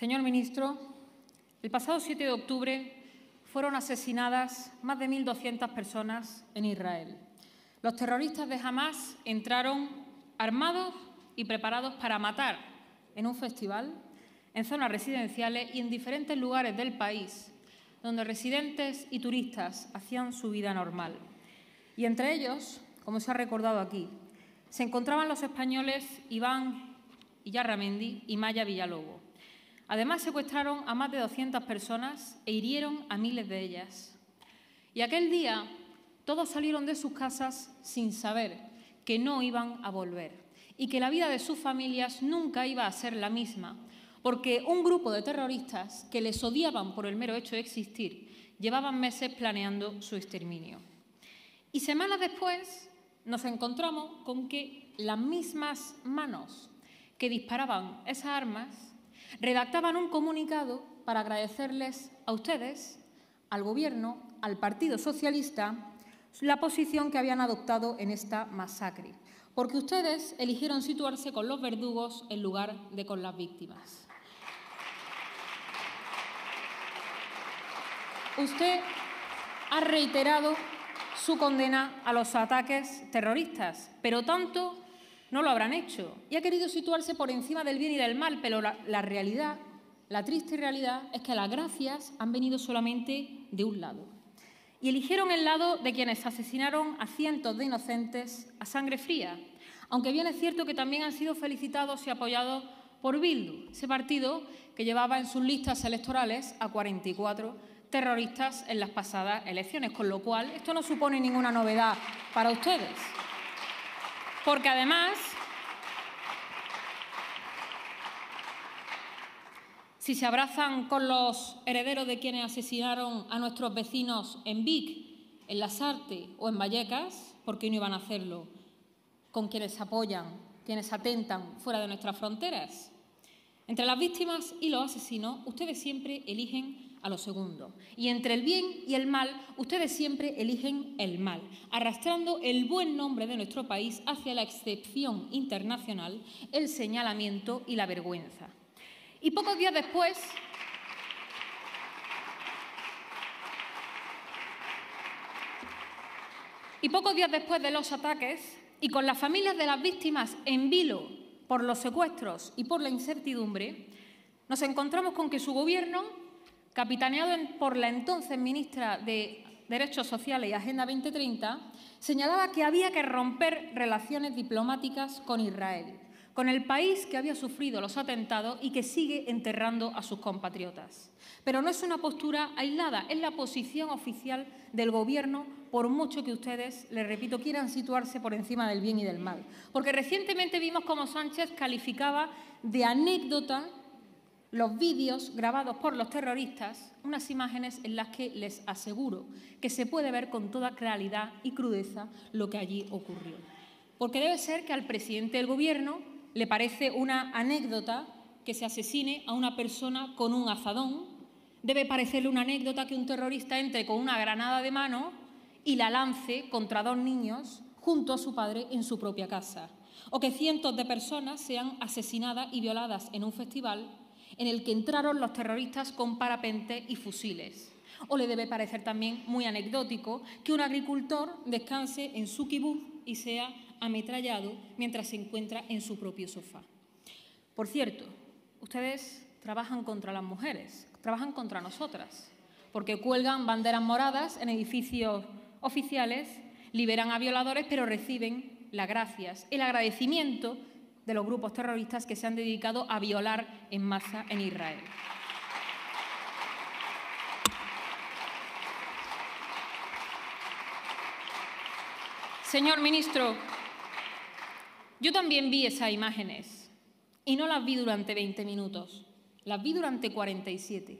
Señor ministro, el pasado 7 de octubre fueron asesinadas más de 1.200 personas en Israel. Los terroristas de Hamas entraron armados y preparados para matar en un festival, en zonas residenciales y en diferentes lugares del país, donde residentes y turistas hacían su vida normal. Y entre ellos, como se ha recordado aquí, se encontraban los españoles Iván Yarramendi y Maya Villalobo. Además, secuestraron a más de 200 personas e hirieron a miles de ellas. Y aquel día todos salieron de sus casas sin saber que no iban a volver y que la vida de sus familias nunca iba a ser la misma, porque un grupo de terroristas que les odiaban por el mero hecho de existir llevaban meses planeando su exterminio. Y semanas después nos encontramos con que las mismas manos que disparaban esas armas redactaban un comunicado para agradecerles a ustedes, al Gobierno, al Partido Socialista, la posición que habían adoptado en esta masacre, porque ustedes eligieron situarse con los verdugos en lugar de con las víctimas. Usted ha reiterado su condena a los ataques terroristas, pero tanto no lo habrán hecho. Y ha querido situarse por encima del bien y del mal, pero la, realidad, la triste realidad, es que las gracias han venido solamente de un lado. Y eligieron el lado de quienes asesinaron a cientos de inocentes a sangre fría, aunque bien es cierto que también han sido felicitados y apoyados por Bildu, ese partido que llevaba en sus listas electorales a 44 terroristas en las pasadas elecciones, con lo cual esto no supone ninguna novedad para ustedes. Porque además, si se abrazan con los herederos de quienes asesinaron a nuestros vecinos en Vic, en Las Artes o en Vallecas, ¿por qué no iban a hacerlo con quienes apoyan, quienes atentan fuera de nuestras fronteras? Entre las víctimas y los asesinos, ustedes siempre eligen a lo segundo. Y entre el bien y el mal, ustedes siempre eligen el mal, arrastrando el buen nombre de nuestro país hacia la excepción internacional, el señalamiento y la vergüenza. Y pocos días después, y pocos días después de los ataques, y con las familias de las víctimas en vilo por los secuestros y por la incertidumbre, nos encontramos con que su gobierno capitaneado por la entonces ministra de Derechos Sociales y Agenda 2030, señalaba que había que romper relaciones diplomáticas con Israel, con el país que había sufrido los atentados y que sigue enterrando a sus compatriotas. Pero no es una postura aislada, es la posición oficial del Gobierno, por mucho que ustedes, les repito, quieran situarse por encima del bien y del mal. Porque recientemente vimos cómo Sánchez calificaba de anécdota los vídeos grabados por los terroristas, unas imágenes en las que les aseguro que se puede ver con toda claridad y crudeza lo que allí ocurrió. Porque debe ser que al presidente del Gobierno le parece una anécdota que se asesine a una persona con un azadón, debe parecerle una anécdota que un terrorista entre con una granada de mano y la lance contra dos niños junto a su padre en su propia casa, o que cientos de personas sean asesinadas y violadas en un festival en el que entraron los terroristas con parapentes y fusiles. O le debe parecer también muy anecdótico que un agricultor descanse en su kibú y sea ametrallado mientras se encuentra en su propio sofá. Por cierto, ustedes trabajan contra las mujeres, trabajan contra nosotras, porque cuelgan banderas moradas en edificios oficiales, liberan a violadores, pero reciben las gracias, el agradecimiento de los grupos terroristas que se han dedicado a violar en masa en Israel. Señor ministro, yo también vi esas imágenes y no las vi durante 20 minutos, las vi durante 47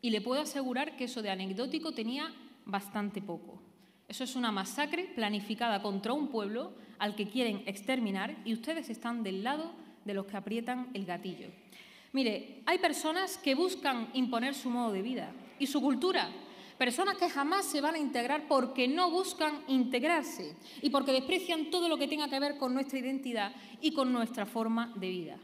y le puedo asegurar que eso de anecdótico tenía bastante poco. Eso es una masacre planificada contra un pueblo al que quieren exterminar y ustedes están del lado de los que aprietan el gatillo. Mire, hay personas que buscan imponer su modo de vida y su cultura, personas que jamás se van a integrar porque no buscan integrarse y porque desprecian todo lo que tenga que ver con nuestra identidad y con nuestra forma de vida.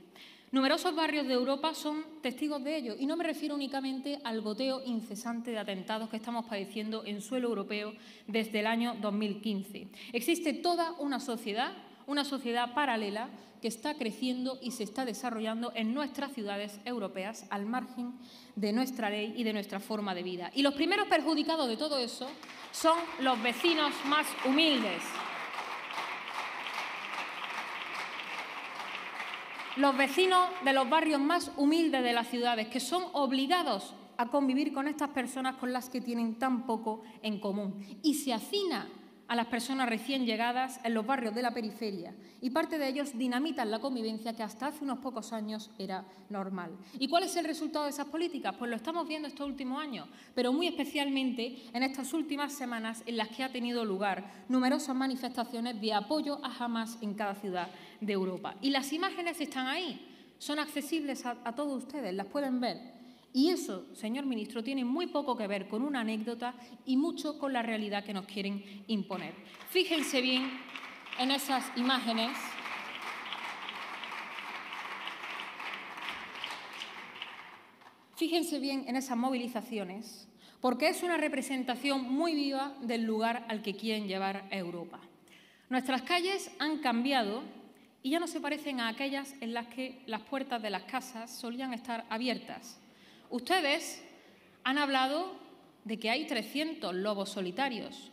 Numerosos barrios de Europa son testigos de ello y no me refiero únicamente al goteo incesante de atentados que estamos padeciendo en suelo europeo desde el año 2015. Existe toda una sociedad, una sociedad paralela que está creciendo y se está desarrollando en nuestras ciudades europeas al margen de nuestra ley y de nuestra forma de vida. Y los primeros perjudicados de todo eso son los vecinos más humildes. Los vecinos de los barrios más humildes de las ciudades, que son obligados a convivir con estas personas con las que tienen tan poco en común. Y se hacina a las personas recién llegadas en los barrios de la periferia y parte de ellos dinamitan la convivencia que hasta hace unos pocos años era normal. ¿Y cuál es el resultado de esas políticas? Pues lo estamos viendo estos últimos años, pero muy especialmente en estas últimas semanas en las que ha tenido lugar numerosas manifestaciones de apoyo a Hamas en cada ciudad de Europa. Y las imágenes están ahí, son accesibles a, a todos ustedes, las pueden ver. Y eso, señor ministro, tiene muy poco que ver con una anécdota y mucho con la realidad que nos quieren imponer. Fíjense bien en esas imágenes. Fíjense bien en esas movilizaciones, porque es una representación muy viva del lugar al que quieren llevar a Europa. Nuestras calles han cambiado y ya no se parecen a aquellas en las que las puertas de las casas solían estar abiertas. Ustedes han hablado de que hay 300 lobos solitarios,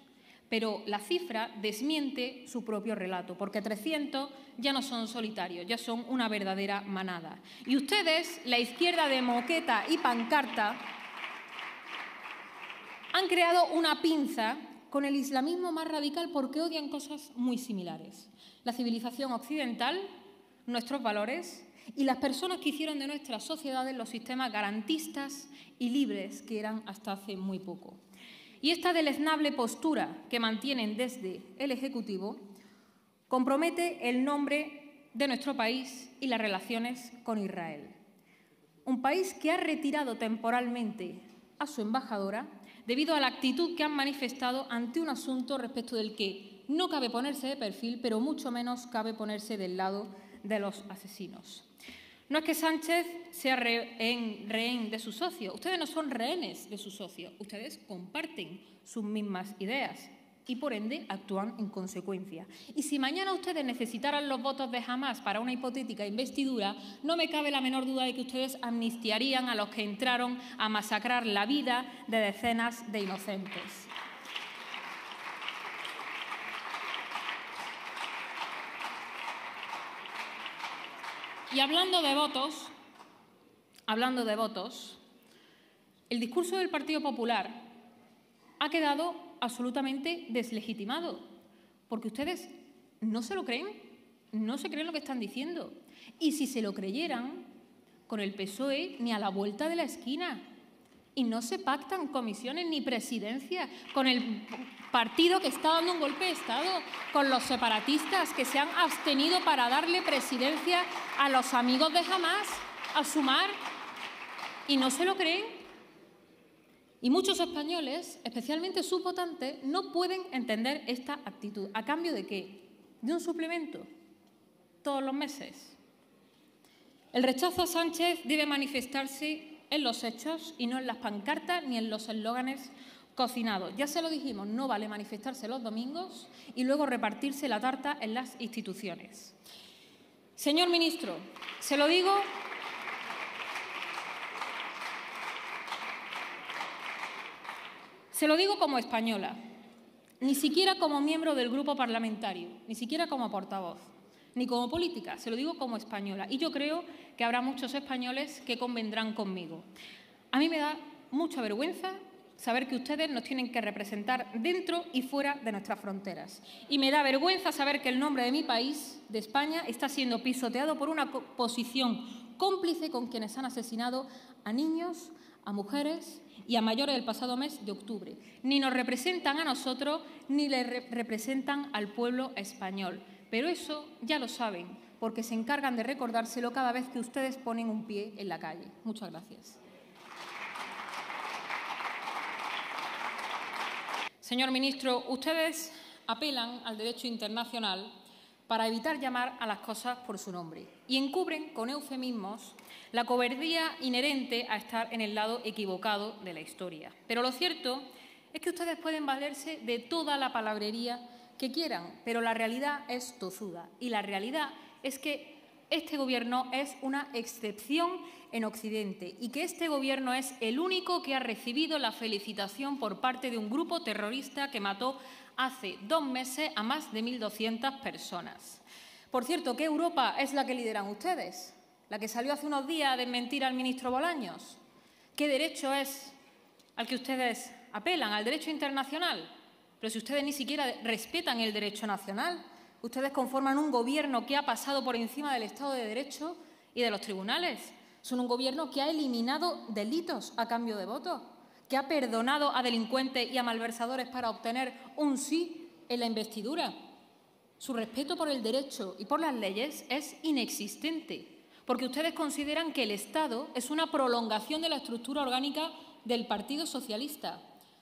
pero la cifra desmiente su propio relato, porque 300 ya no son solitarios, ya son una verdadera manada. Y ustedes, la izquierda de moqueta y pancarta, han creado una pinza con el islamismo más radical porque odian cosas muy similares. La civilización occidental, nuestros valores y las personas que hicieron de nuestras sociedades los sistemas garantistas y libres que eran hasta hace muy poco. Y esta deleznable postura que mantienen desde el Ejecutivo compromete el nombre de nuestro país y las relaciones con Israel. Un país que ha retirado temporalmente a su embajadora debido a la actitud que han manifestado ante un asunto respecto del que no cabe ponerse de perfil, pero mucho menos cabe ponerse del lado de los asesinos. No es que Sánchez sea rehén, de su socio, ustedes no son rehenes de su socio, ustedes comparten sus mismas ideas y por ende actúan en consecuencia. Y si mañana ustedes necesitaran los votos de Hamas para una hipotética investidura, no me cabe la menor duda de que ustedes amnistiarían a los que entraron a masacrar la vida de decenas de inocentes. Y hablando de votos, hablando de votos, el discurso del Partido Popular ha quedado absolutamente deslegitimado, porque ustedes no se lo creen, no se creen lo que están diciendo. Y si se lo creyeran, con el PSOE ni a la vuelta de la esquina. Y no se pactan comisiones ni presidencia con el partido que está dando un golpe de Estado, con los separatistas que se han abstenido para darle presidencia a los amigos de Hamas, a sumar, y no se lo creen. Y muchos españoles, especialmente sus votantes, no pueden entender esta actitud. ¿A cambio de qué? ¿De un suplemento? Todos los meses. El rechazo a Sánchez debe manifestarse en los hechos y no en las pancartas ni en los eslóganes cocinados. Ya se lo dijimos, no vale manifestarse los domingos y luego repartirse la tarta en las instituciones. Señor ministro, se lo digo Se lo digo como española, ni siquiera como miembro del grupo parlamentario, ni siquiera como portavoz, ni como política, se lo digo como española. Y yo creo que habrá muchos españoles que convendrán conmigo. A mí me da mucha vergüenza saber que ustedes nos tienen que representar dentro y fuera de nuestras fronteras. Y me da vergüenza saber que el nombre de mi país, de España, está siendo pisoteado por una posición cómplice con quienes han asesinado a niños, a mujeres y a mayores el pasado mes de octubre. Ni nos representan a nosotros ni le representan al pueblo español. Pero eso ya lo saben, porque se encargan de recordárselo cada vez que ustedes ponen un pie en la calle. Muchas gracias. Señor ministro, ustedes apelan al derecho internacional para evitar llamar a las cosas por su nombre y encubren con eufemismos la cobardía inherente a estar en el lado equivocado de la historia. Pero lo cierto es que ustedes pueden valerse de toda la palabrería que quieran, pero la realidad es tozuda y la realidad es que este Gobierno es una excepción en Occidente y que este Gobierno es el único que ha recibido la felicitación por parte de un grupo terrorista que mató hace dos meses a más de 1.200 personas. Por cierto, ¿qué Europa es la que lideran ustedes? ¿La que salió hace unos días a desmentir al ministro Bolaños? ¿Qué derecho es al que ustedes apelan? ¿Al derecho internacional? Pero si ustedes ni siquiera respetan el derecho nacional, ustedes conforman un gobierno que ha pasado por encima del Estado de Derecho y de los tribunales. Son un gobierno que ha eliminado delitos a cambio de votos que ha perdonado a delincuentes y a malversadores para obtener un sí en la investidura. Su respeto por el derecho y por las leyes es inexistente, porque ustedes consideran que el Estado es una prolongación de la estructura orgánica del Partido Socialista.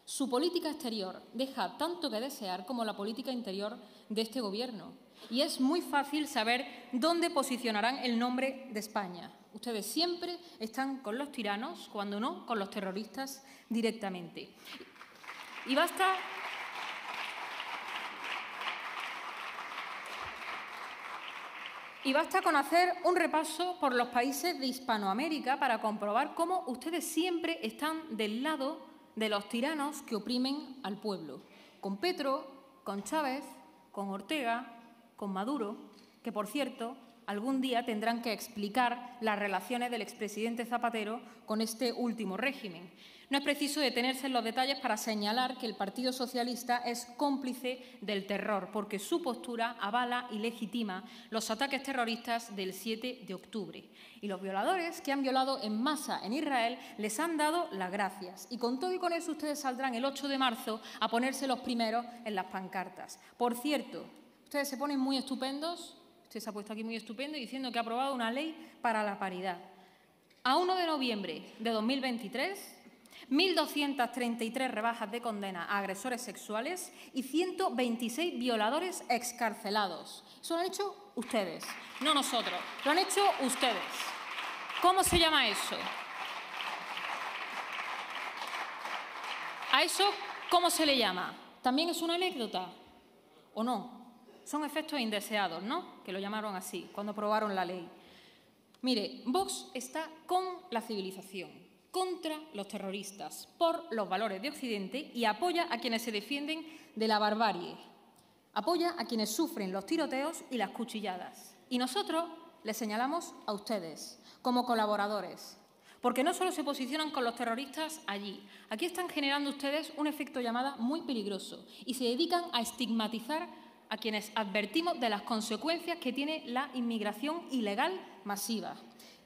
Su política exterior deja tanto que desear como la política interior de este Gobierno. Y es muy fácil saber dónde posicionarán el nombre de España. Ustedes siempre están con los tiranos, cuando no, con los terroristas directamente. Y basta Y basta con hacer un repaso por los países de Hispanoamérica para comprobar cómo ustedes siempre están del lado de los tiranos que oprimen al pueblo. Con Petro, con Chávez, con Ortega, con Maduro, que por cierto algún día tendrán que explicar las relaciones del expresidente Zapatero con este último régimen. No es preciso detenerse en los detalles para señalar que el Partido Socialista es cómplice del terror, porque su postura avala y legitima los ataques terroristas del 7 de octubre. Y los violadores que han violado en masa en Israel les han dado las gracias. Y con todo y con eso ustedes saldrán el 8 de marzo a ponerse los primeros en las pancartas. Por cierto, ustedes se ponen muy estupendos Usted se ha puesto aquí muy estupendo diciendo que ha aprobado una ley para la paridad. A 1 de noviembre de 2023, 1.233 rebajas de condena a agresores sexuales y 126 violadores excarcelados. Eso lo han hecho ustedes, no nosotros. Lo han hecho ustedes. ¿Cómo se llama eso? ¿A eso cómo se le llama? ¿También es una anécdota o no? son efectos indeseados, ¿no? Que lo llamaron así cuando aprobaron la ley. Mire, Vox está con la civilización, contra los terroristas, por los valores de Occidente y apoya a quienes se defienden de la barbarie. Apoya a quienes sufren los tiroteos y las cuchilladas. Y nosotros les señalamos a ustedes como colaboradores, porque no solo se posicionan con los terroristas allí, aquí están generando ustedes un efecto llamada muy peligroso y se dedican a estigmatizar a quienes advertimos de las consecuencias que tiene la inmigración ilegal masiva.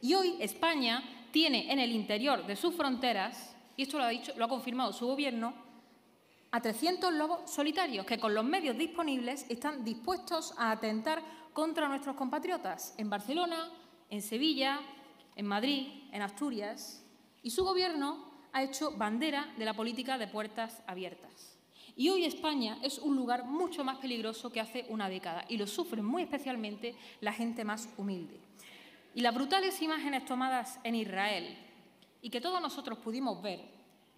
Y hoy España tiene en el interior de sus fronteras, y esto lo ha, confirmado su Gobierno, a 300 lobos solitarios que con los medios disponibles están dispuestos a atentar contra nuestros compatriotas en Barcelona, en Sevilla, en Madrid, en Asturias. Y su Gobierno ha hecho bandera de la política de puertas abiertas. Y hoy España es un lugar mucho más peligroso que hace una década y lo sufren muy especialmente la gente más humilde. Y las brutales imágenes tomadas en Israel y que todos nosotros pudimos ver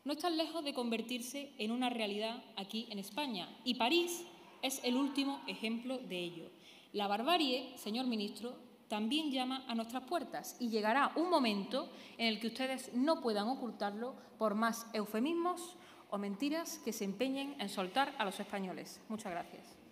no están lejos de convertirse en una realidad aquí en España. Y París es el último ejemplo de ello. La barbarie, señor ministro, también llama a nuestras puertas y llegará un momento en el que ustedes no puedan ocultarlo por más eufemismos o mentiras que se empeñen en soltar a los españoles. Muchas gracias.